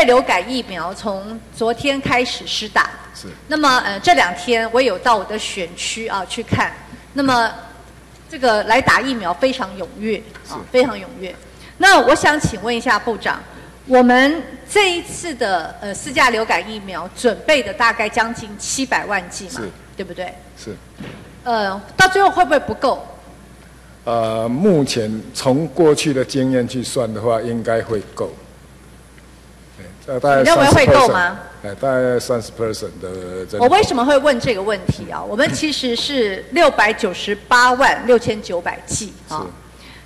肺流感疫苗从昨天开始施打。是。那么呃这两天我有到我的选区啊去看，那么这个来打疫苗非常踊跃啊，非常踊跃。那我想请问一下部长，我们这一次的呃四价流感疫苗准备的大概将近七百万剂嘛，对不对？是。呃，到最后会不会不够？呃，目前从过去的经验去算的话，应该会够。你认为会够吗？哎，大概三十 percent 的。我为什么会问这个问题啊？我们其实是六百九十八万六千九百剂啊，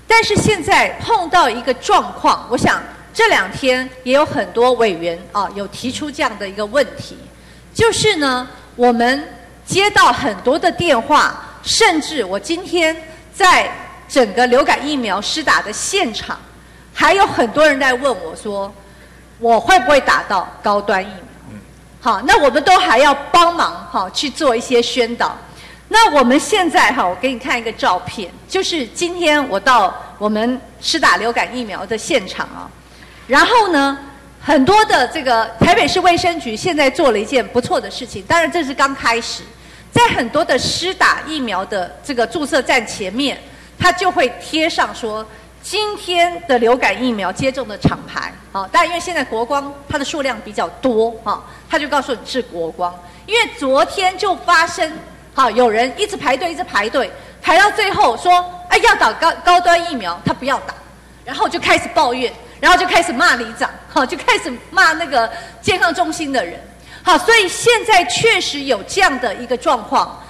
但是现在碰到一个状况，我想这两天也有很多委员啊有提出这样的一个问题，就是呢，我们接到很多的电话，甚至我今天在整个流感疫苗施打的现场，还有很多人在问我说。我会不会打到高端疫苗？好，那我们都还要帮忙哈去做一些宣导。那我们现在哈，我给你看一个照片，就是今天我到我们施打流感疫苗的现场啊。然后呢，很多的这个台北市卫生局现在做了一件不错的事情，当然这是刚开始，在很多的施打疫苗的这个注射站前面，它就会贴上说。今天的流感疫苗接种的厂牌，啊，但因为现在国光它的数量比较多，啊，他就告诉你是国光，因为昨天就发生，好，有人一直排队一直排队，排到最后说，哎，要打高高端疫苗，他不要打，然后就开始抱怨，然后就开始骂里长，好，就开始骂那个健康中心的人，好，所以现在确实有这样的一个状况，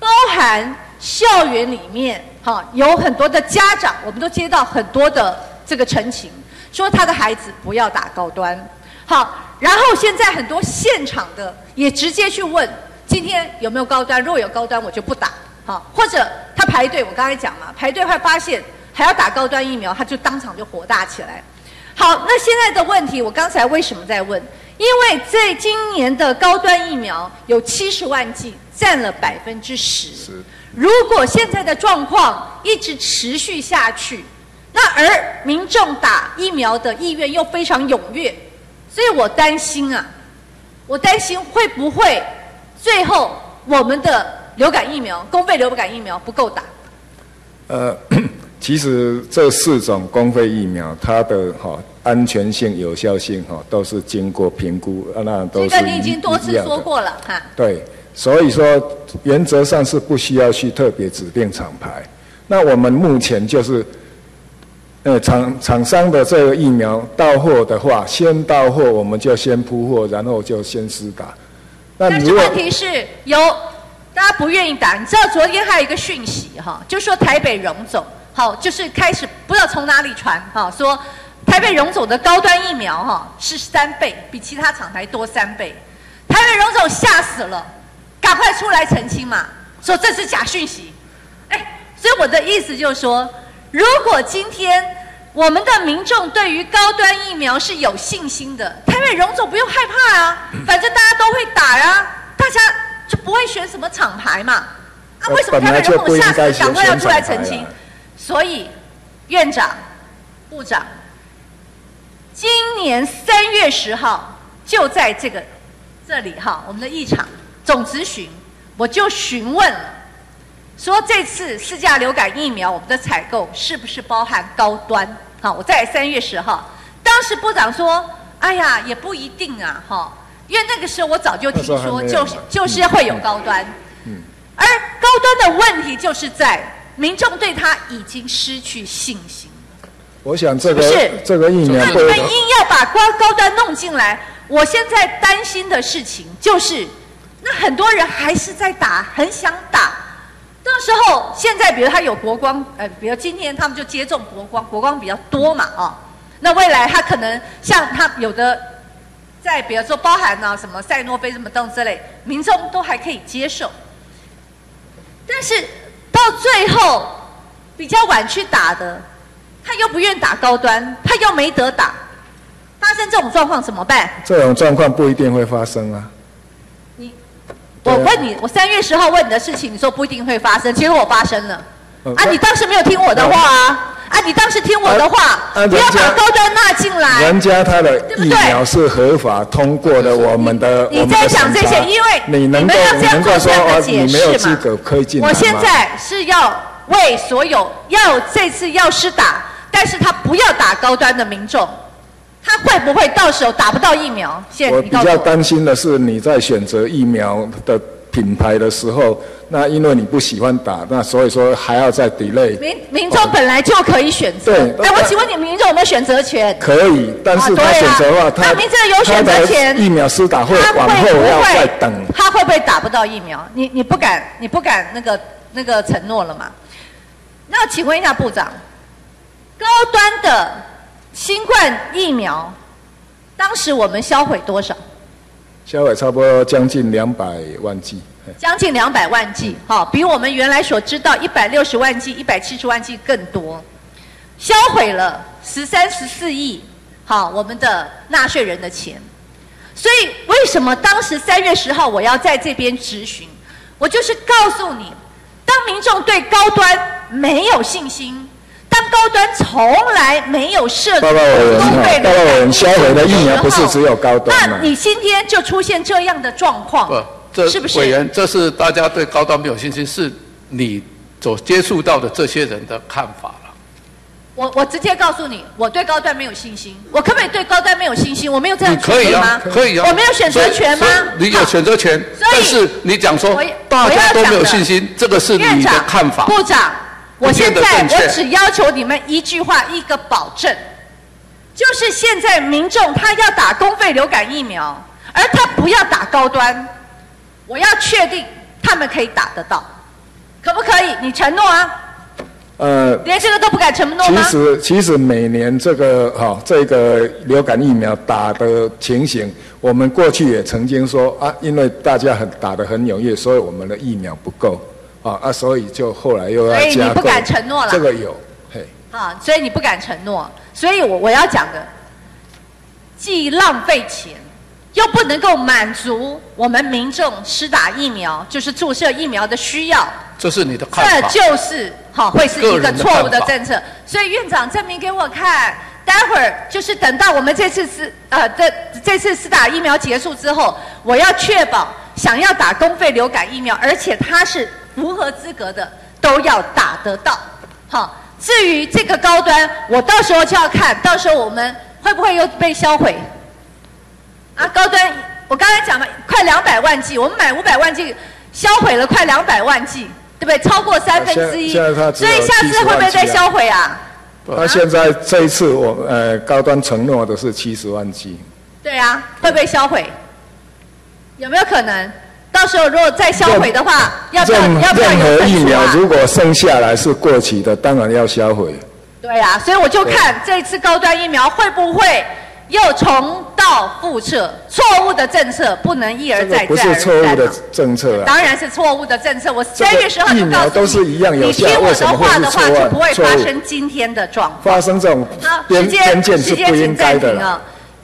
包含校园里面。哈，有很多的家长，我们都接到很多的这个陈情，说他的孩子不要打高端。好，然后现在很多现场的也直接去问，今天有没有高端？如果有高端，我就不打。好，或者他排队，我刚才讲嘛，排队会发现还要打高端疫苗，他就当场就火大起来。好，那现在的问题，我刚才为什么在问？因为在今年的高端疫苗有七十万剂，占了百分之十。如果现在的状况一直持续下去，那而民众打疫苗的意愿又非常踊跃，所以我担心啊，我担心会不会最后我们的流感疫苗、公费流感疫苗不够打？呃，其实这四种公费疫苗，它的哈安全性、有效性哈都是经过评估，那都是这个你已经多次说过了哈。对。所以说，原则上是不需要去特别指定厂牌。那我们目前就是，呃，厂厂商的这个疫苗到货的话，先到货我们就先铺货，然后就先施打。但是问题是有大家不愿意打，你知道昨天还有一个讯息哈，就说台北荣总好，就是开始不知道从哪里传哈，说台北荣总的高端疫苗哈是三倍，比其他厂牌多三倍，台北荣总吓死了。赶快出来澄清嘛！说这是假讯息，哎，所以我的意思就是说，如果今天我们的民众对于高端疫苗是有信心的，台北荣总不用害怕啊，反正大家都会打啊，大家就不会选什么厂牌嘛。啊，为什么台北荣总下次赶快要出来澄清？所以院长、部长，今年三月十号就在这个这里哈，我们的议场。总咨询，我就询问了，说这次四价流感疫苗我们的采购是不是包含高端？好，我在三月十号，当时部长说，哎呀，也不一定啊，哈，因为那个时候我早就听说，就是就是会有高端，嗯，而高端的问题就是在民众对他已经失去信心。我想这个是这个疫苗，那你们硬要把高高端弄进来，我现在担心的事情就是。那很多人还是在打，很想打。到时候现在，比如他有国光，呃，比如今天他们就接种国光，国光比较多嘛，啊。那未来他可能像他有的，在比如说包含呢什么赛诺菲什么等之类，民众都还可以接受。但是到最后比较晚去打的，他又不愿打高端，他又没得打，发生这种状况怎么办？这种状况不一定会发生啊。我问你，我三月十号问你的事情，你说不一定会发生，结果我发生了。啊，你当时没有听我的话啊！啊，你当时听我的话，不要把高端纳进来。人家他的疫苗是合法通过的，我们的你在讲这些，因为你能够你能够说你没有资格可以进来我现在是要为所有要这次要施打，但是他不要打高端的民众。他会不会到时候打不到疫苗？现在我比较担心的是，你在选择疫苗的品牌的时候，那因为你不喜欢打，那所以说还要再 delay。民民众本来就可以选择。对。哎，我请问你，民众有没有选择权？可以，但是他选择的话，他民众有选择权。疫苗施打会往后要再等。他会不会打不到疫苗？你你不敢，你不敢那个那个承诺了吗？那请问一下部长，高端的。新冠疫苗，当时我们销毁多少？销毁差不多将近两百万剂。将近两百万剂，哈，比我们原来所知道一百六十万剂、一百七十万剂更多，销毁了十三十四亿，好，我们的纳税人的钱。所以，为什么当时三月十号我要在这边质询？我就是告诉你，当民众对高端没有信心。高端从来没有设立公费的销毁的疫苗不是只有高端那你今天就出现这样的状况，是不是？委员，这是大家对高端没有信心，是你所接触到的这些人的看法了。我我直接告诉你，我对高端没有信心。我可不可以对高端没有信心？我没有这样可以吗？可以啊。我没有选择权吗？你有选择权，但是你讲说大家都没有信心，这个是你的看法。部长。我现在我只要求你们一句话，一个保证，就是现在民众他要打公费流感疫苗，而他不要打高端，我要确定他们可以打得到，可不可以？你承诺啊？呃，连这个都不敢承诺吗？其实其实每年这个哈这个流感疫苗打的情形，我们过去也曾经说啊，因为大家很打得很踊跃，所以我们的疫苗不够。啊啊！所以就后来又要加所以你不敢承诺了。这个有，嘿。啊，所以你不敢承诺。所以我我要讲的，既浪费钱，又不能够满足我们民众施打疫苗，就是注射疫苗的需要。这是你的看法。这就是好，会是一个错误的政策。所以院长证明给我看，待会儿就是等到我们这次是呃这这次施打疫苗结束之后，我要确保想要打公费流感疫苗，而且它是。符合资格的都要打得到，好。至于这个高端，我到时候就要看到时候我们会不会又被销毁。啊，高端，我刚才讲了快两百万剂，我们买五百万剂，销毁了快两百万剂，对不对？超过三分之一。所以下次会不会再销毁啊？他现在这一次我呃高端承诺的是七十万剂。对啊，会不会销毁？有没有可能？到时候如果再销毁的话，要不要要不要任何疫苗如果剩下来是过期的，当然要销毁。对啊，所以我就看这次高端疫苗会不会又重蹈覆辙，错误的政策不能一而再再而三。不是错误的政策啊，当然是错误的政策。我三月十号就告诉你，你听我的话的话，就不会发生今天的状况。发生这种边边界是不应该的。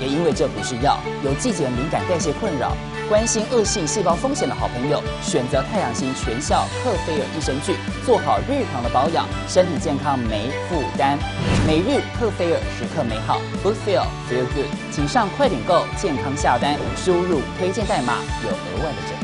也因为这不是药，有季节敏感、代谢困扰、关心恶性细胞风险的好朋友，选择太阳星全效克菲尔益生菌，做好日常的保养，身体健康没负担。每日克菲尔时刻美好，Good Feel Feel Good，请上快点购健康下单，输入推荐代码有额外的折。